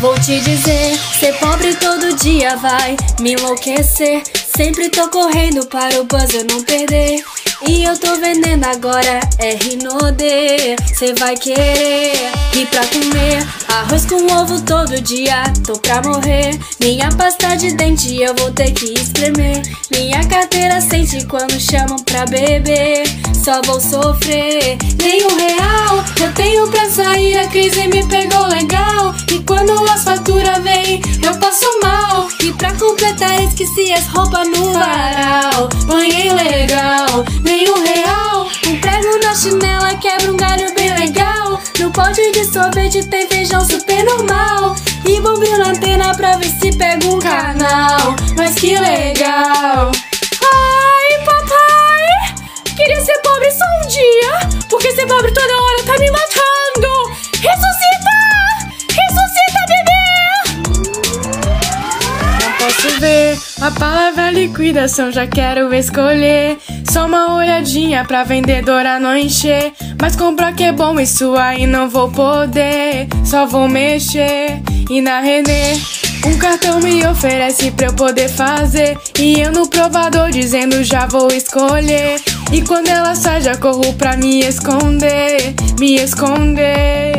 Vou te dizer, ser pobre todo dia vai me enlouquecer. Sempre tô correndo para o buzz eu não perder. E eu tô vendendo agora é Rinode. Cê vai querer ir pra comer arroz com ovo todo dia. Tô pra morrer. Minha pasta de dente eu vou ter que espremer. Minha carteira sente quando chamam pra beber. Só vou sofrer. Nenhum real eu tenho pra sair. A crise me pegou legal. Quando as faturas vem, eu passo mal. E pra completar, esqueci as roupas no varal. Banhei legal, nenhum real. Um prego na chinela quebra um galho bem legal. No pote de sorvete tem feijão super normal. E bombril na antena pra ver se pega um canal. Mas que legal. Ai, papai! Queria ser pobre só um dia, porque ser pobre toda hora tá me matando. A palavra liquidação, já quero escolher. Só uma olhadinha pra vendedora não encher. Mas comprar que é bom, isso aí não vou poder. Só vou mexer e na Renê. Um cartão me oferece pra eu poder fazer. E eu no provador dizendo já vou escolher. E quando ela sai, já corro pra me esconder. Me esconder.